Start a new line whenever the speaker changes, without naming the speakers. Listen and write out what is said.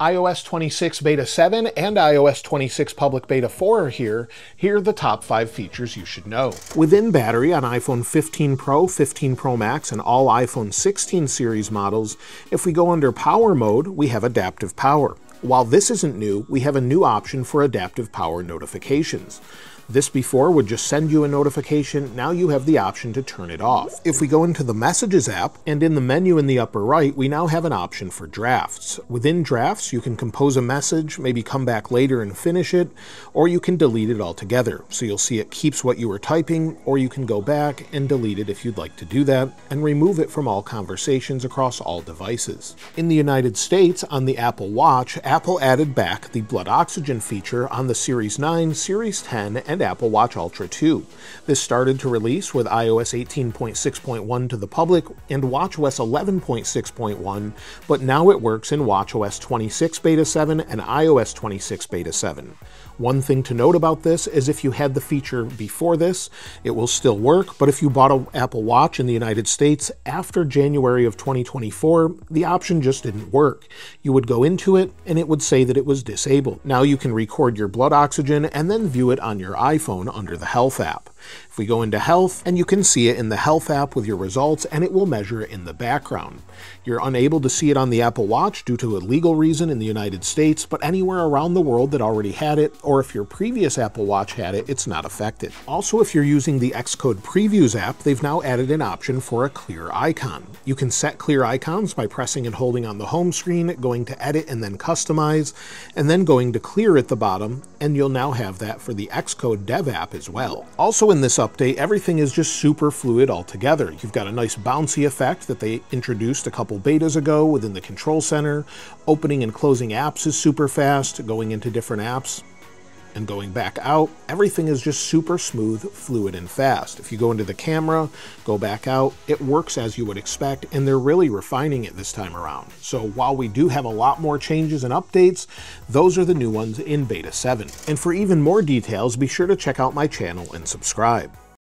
iOS 26 Beta 7 and iOS 26 Public Beta 4 are here. Here are the top 5 features you should know. Within battery on iPhone 15 Pro, 15 Pro Max, and all iPhone 16 series models, if we go under Power mode, we have Adaptive Power. While this isn't new, we have a new option for Adaptive Power notifications. This before would just send you a notification, now you have the option to turn it off. If we go into the Messages app, and in the menu in the upper right, we now have an option for drafts. Within drafts, you can compose a message, maybe come back later and finish it, or you can delete it altogether. So you'll see it keeps what you were typing, or you can go back and delete it if you'd like to do that, and remove it from all conversations across all devices. In the United States, on the Apple Watch, Apple added back the blood oxygen feature on the Series 9, Series 10, and Apple Watch Ultra 2. This started to release with iOS 18.6.1 to the public and watchOS 11.6.1, but now it works in watchOS 26 Beta 7 and iOS 26 Beta 7. One thing to note about this is if you had the feature before this, it will still work, but if you bought an Apple Watch in the United States after January of 2024, the option just didn't work. You would go into it and it would say that it was disabled. Now you can record your blood oxygen and then view it on your iPhone under the Health app. If we go into Health, and you can see it in the Health app with your results, and it will measure in the background. You're unable to see it on the Apple Watch due to a legal reason in the United States, but anywhere around the world that already had it, or if your previous Apple Watch had it, it's not affected. Also, if you're using the Xcode Previews app, they've now added an option for a clear icon. You can set clear icons by pressing and holding on the home screen, going to Edit and then Customize, and then going to Clear at the bottom, and you'll now have that for the Xcode Dev app as well. Also in this update, everything is just super fluid altogether. You've got a nice bouncy effect that they introduced a couple betas ago within the control center. Opening and closing apps is super fast, going into different apps and going back out, everything is just super smooth, fluid, and fast. If you go into the camera, go back out, it works as you would expect, and they're really refining it this time around. So while we do have a lot more changes and updates, those are the new ones in Beta 7. And for even more details, be sure to check out my channel and subscribe.